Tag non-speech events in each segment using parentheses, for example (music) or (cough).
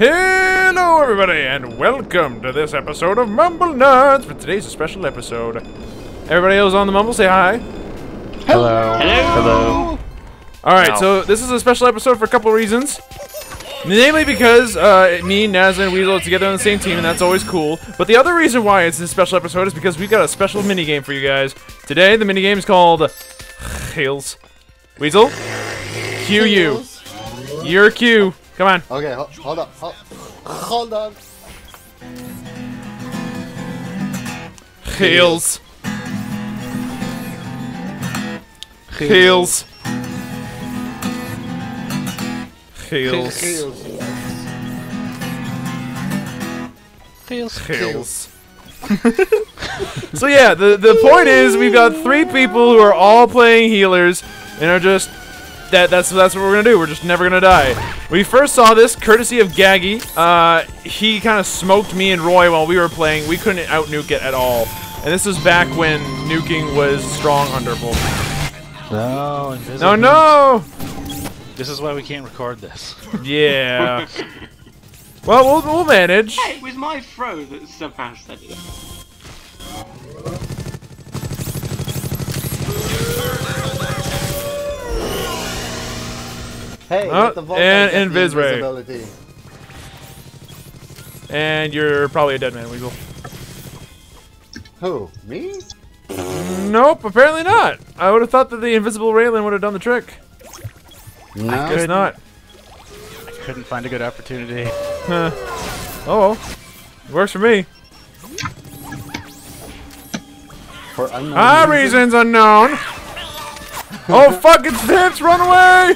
Hello, everybody, and welcome to this episode of Mumblenauts. For today's a special episode. Everybody else on the Mumble, say hi. Hello. Hello. Hello. All right, Ow. so this is a special episode for a couple of reasons. Namely because uh, me, Naz, and Weazel are together on the same team, and that's always cool. But the other reason why it's this special episode is because we've got a special mini game for you guys. Today, the mini game is called Heals. Weazel, cue you. Your cue. Come on. Okay, ho hold up. Ho hold on. Heals. Heals. Heals. Heals. Feels Heals. (laughs) so yeah, the the point is we've got three people who are all playing healers and are just that that's that's what we're gonna do. We're just never gonna die. We first saw this courtesy of Gaggy. Uh, he kind of smoked me and Roy while we were playing. We couldn't out nuke it at all. And this was back when nuking was strong under undervolt. No, invisible. No, no. This is why we can't record this. Yeah. well, we'll we'll manage. Hey, it was my throw that somehow said it. Hey, Oh, get the vault and get the invis ray. invisibility. And you're probably a dead man, Weazel. Who? Me? Nope, apparently not. I would have thought that the invisible Raylan would have done the trick. No. Guess Couldn't. I Couldn't find a good opportunity. Huh. Oh, well. Works for me. For unknown Ah, reasons. reasons unknown. (laughs) oh, fucking tips, run away!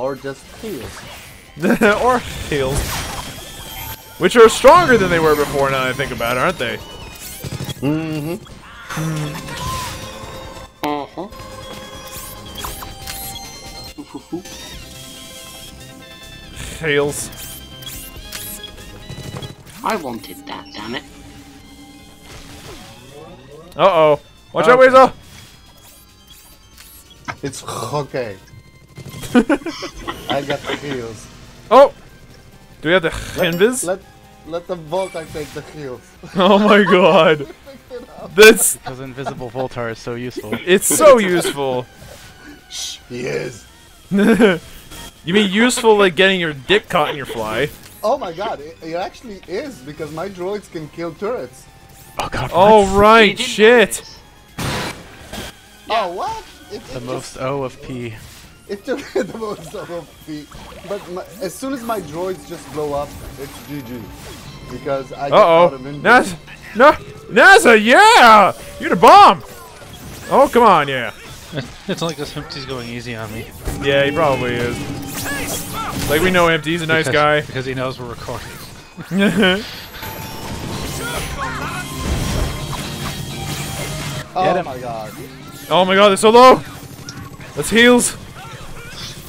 Or just heals. (laughs) or heals. Which are stronger than they were before now that I think about it, aren't they? Mm-hmm. Uh-huh. Heals. I wanted that, damn it. Uh-oh. Watch Oh. out, Weazel! It's okay. I got the heals. Oh! Do we have the invis? Let let the Voltar take the heals. (laughs) Oh my god. (laughs) That's... Because invisible Voltar is so useful. (laughs) It's so useful. Shh, He is. you mean useful like getting your dick caught in your fly? Oh my god, it, it actually is because my droids can kill turrets. Oh god. Oh You right, shit. this. Oh what? It, The it most O of P. Just, it took the (laughs) most of a feet, but my, as soon as my droids just blow up, it's GG because I get out Uh of oh. invis. Naz, no, Naaza, yeah, you're the bomb. Oh come on, yeah, (laughs) It's like this empty's going easy on me. yeah, he probably is. Like we know Empty, he's a nice because, guy. Because he knows we're recording. (laughs) Oh him. my god. oh my god, they're so low. Let's heals.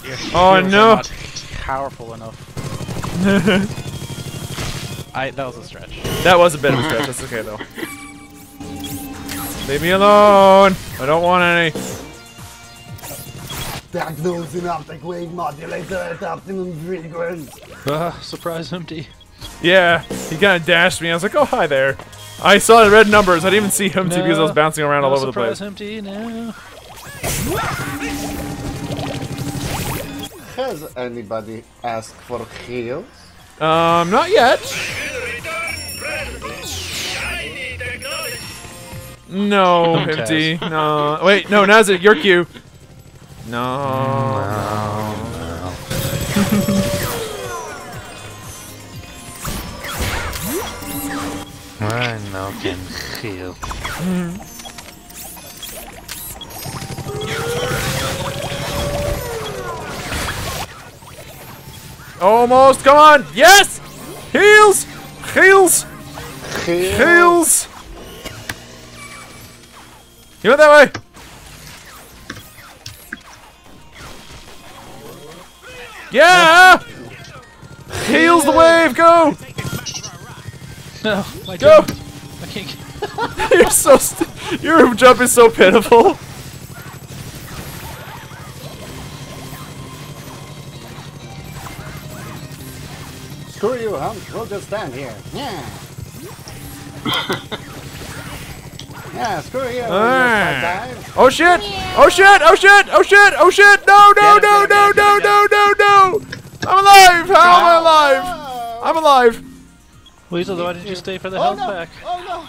Your Oh, no. not powerful enough. (laughs) I that was a stretch. That was a bit of a stretch. That's okay though. Leave me alone. I don't want any. Diagnosing optic wave modulator at optimum frequency. (laughs) Ah, surprise empty. Yeah, he kind of dashed me. I was like, oh hi there. I saw the red numbers. I didn't even see him too because I was bouncing around all over the place. surprise place. empty now. (laughs) Has anybody asked for heals? Um, not yet. No, empty. No. Wait, no, Nazit, your cue. No. I know can heal. Almost. Come on. Yes. Heals. Heals. Heals. Heals. You went that way. Yeah. Heals the wave. Go. No, (laughs) oh, my Go. I can't. (laughs) You're so. St- your jump is so pitiful. Screw you, Humps. We'll just stand here. Yeah. (laughs) yeah, screw you. Right. Oh shit! Oh shit! Oh shit! Oh shit! Oh shit! No! No! No! No! No! No! No! No! I'm alive! How am I alive? I'm alive. Weazel, why did you stay for the oh, health no. pack? Oh no!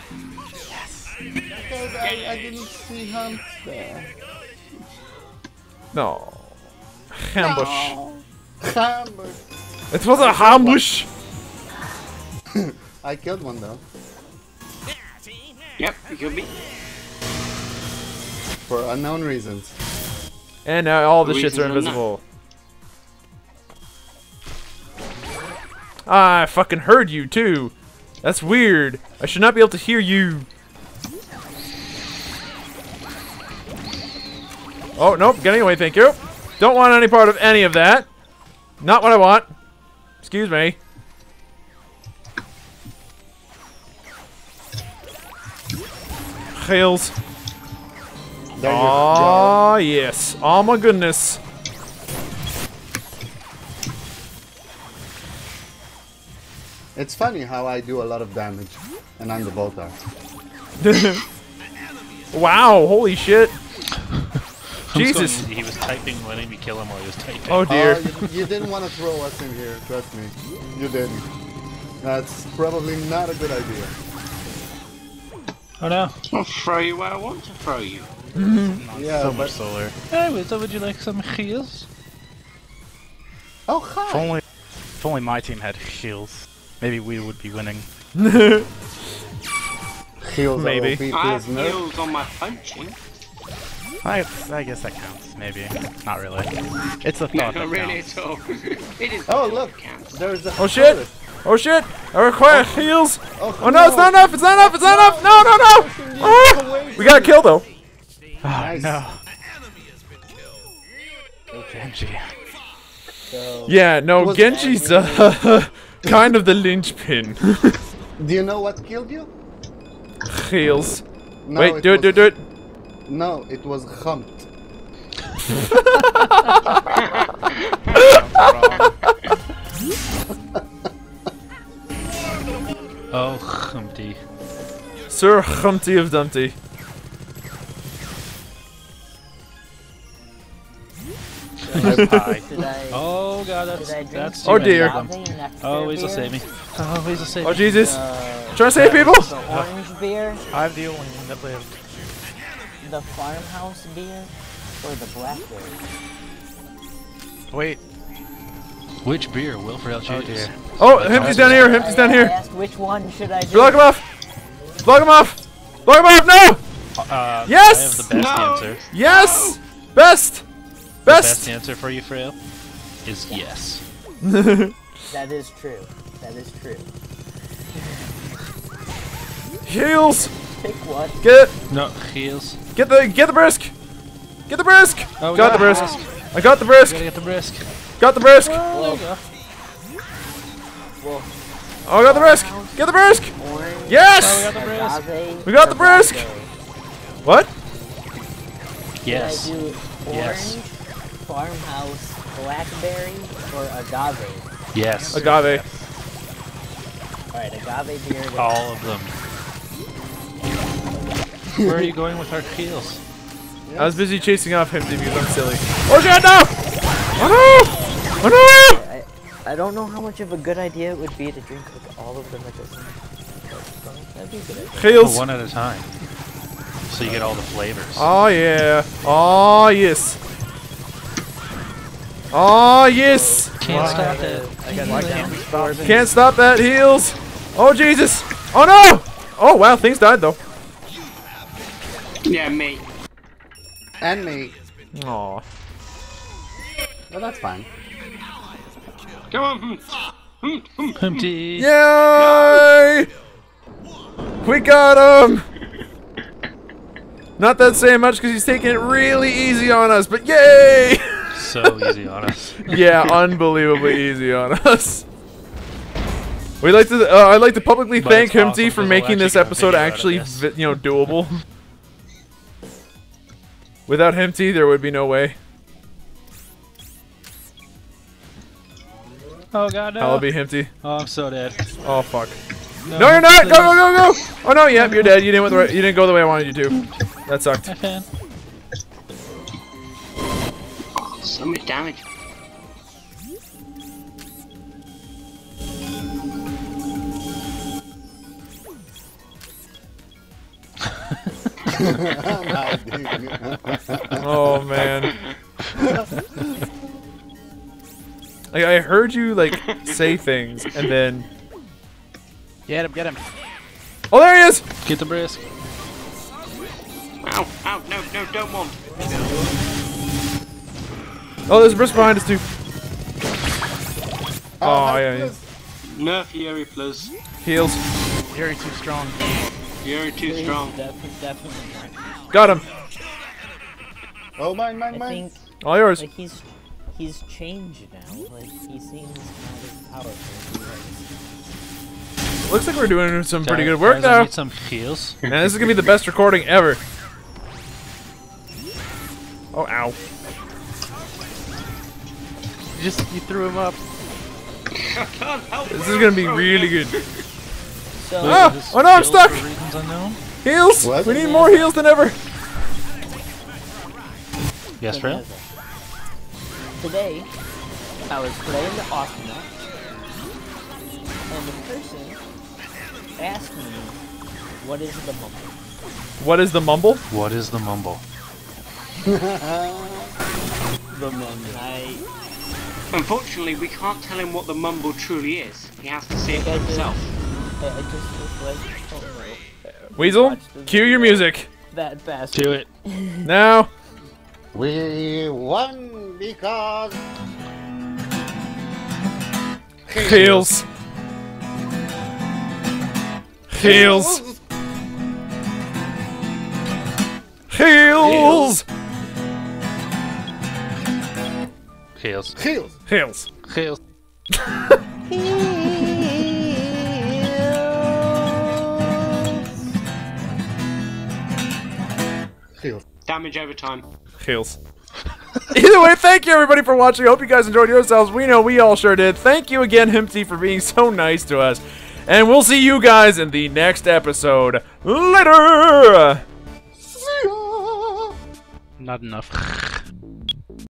Yes. Because I, I didn't see Humps there. No. Ambush. No. Ambush. It was a ambush. (laughs) I killed one though. Yep, you killed me. For unknown reasons. And now all the shits are invisible. I fucking heard you too. That's weird. I should not be able to hear you. Oh, nope, getting away, thank you. Don't want any part of any of that. Not what I want. Excuse me. There Oh, yes. Oh, my goodness. It's funny how I do a lot of damage, and I'm the Voltar. (laughs) wow, holy shit. I'm just Jesus. going- he was typing, letting me kill him while he was typing. Oh, dear. Oh, you, you didn't want to throw us in here, trust me. You didn't. That's probably not a good idea. Oh no. I'll throw you where I want to throw you. Mm-hmm. Yeah, so but much solar. Hey, Weazel, would you like some heals? oh If only, if only my team had heals, maybe we would be winning. (laughs) Heals Maybe. I have nerf. heals on my punching. I, I guess that counts. Maybe not really. It's a No, thought not that really counts. at all. (laughs) it is. Oh look, thought that counts. there's a Oh, shit. forest. Oh, shit. I require heals. Oh, Oh, no, it's not enough. It's not enough. It's not enough. No, no, no. Ah! We got a kill, though. Oh, Nice. no. Genji. So, Yeah, no, Genji's uh, (laughs) kind of the linchpin. Do you know what killed you? (laughs) heals. No, Wait, do it, was- do it, do it. No, it was humped. (laughs) Oh, Humpty. Sir Humpty of Dumpty. I? (laughs) Oh god, that's Did I drink that's Oh, too dear. many of them. agave nectar Oh, Weazel beer? save me. Oh, Weazel save Oh. Jesus. Uh, Trying to save people? the orange beer, I'm the only one that lived. The farmhouse beer, or the blackberry? Wait. Which beer will Frail Oh choose? dear. Oh, Humpty's down here. Humpty's down I, I here. asked which one should I do? Block him off. Block him off. Block him off. No. Uh, Yes! I have the best No! answer. Yes. Best. The best Best. answer for you, Frail, is yes. (laughs) That is true. That is true. Heals. Pick one. Get it. No, heals. Get the get the brisk. Get the brisk. Oh, we got the brisk. the I got the brisk. Gotta get the brisk. Got the brisk. Oh, there go. Oh, I got the brisk. Get the brisk. orange, Oh, we Yes. got the brisk. agave, We got the brisk. blackberry? What? Yes. Should I do orange, Yes. farmhouse, blackberry, or agave? Yes. Agave. Alright, agave beer. All of them. Where are you going with our heals? (laughs) I was busy chasing off him because I'm silly. Oh shit! No! Oh no! Oh no! I, I don't know how much of a good idea it would be to drink like all of them at the same time. but That'd be good idea. Oh, one at a time. So you get all the flavors. Oh yeah. Oh yes. Oh yes. Can't stop gotta- it. I gotta Why down can't stop Corbin. Can't stop that heals! Oh Jesus. Oh no! Oh wow, things died though. Yeah, me. And me. Aw. Well, that's fine. Come on. hmm. Humpty. Yay! We got him! Not that saying much because he's taking it really easy on us, but yay! So easy on us. (laughs) yeah, unbelievably easy on us. We'd like to. Uh, I'd like to publicly But thank it's Himty awesome for 'cause making this actually get a episode video out of actually, you know, doable. Without Himty, there would be no way. Oh god, no. I'll be empty. Oh, I'm so dead. Oh fuck. No, you're not. Go, go, go, go. Oh no, yep, you're dead. You didn't. Went the right, you didn't go the way I wanted you to. That sucked. (laughs) So much damage. (laughs) Oh man. Like I heard you like say (laughs) things and then. Get him, get him. Oh, there he is. Get the brisk. Ow, ow, no, no, don't want. Oh, there's a brisk behind us too. Oh yeah, yeah. Nerf Fury plus. heals. Fury too strong. Fury too He's strong. definitely, definitely. Got him. Oh, mine, mine, I mine. All yours. like he's he's changed now. Like he seems not as powerful. as he was. Looks like we're doing some pretty good work now. need some heals. (laughs) Man, this is gonna be the best recording ever. Oh, ow. You just you threw him up. (laughs) I can't help This is gonna be really good. So Ah! Oh no, I'm stuck! For reasons unknown. Heals! What? We need more heals than ever. Yes, Frail? Today, I was playing the Aquanaut, and the person asked me, "What is the mumble?" What is the mumble? What is the mumble? (laughs) The mumble. I Unfortunately, we can't tell him what the mumble truly is. He has to see it for I did. himself. I, I just was like, oh no, Weazel, cue your music. that bastard. Do it. (laughs) Now. We won because Heals. Heals. Heals. Heals. heals. Heals. Heals. Heals. (laughs) Damage over time. Heals. Either way, thank you everybody for watching. I hope you guys enjoyed yourselves. We know we all sure did. Thank you again, Himpty, for being so nice to us. And we'll see you guys in the next episode. Later! See ya. Not enough. (laughs)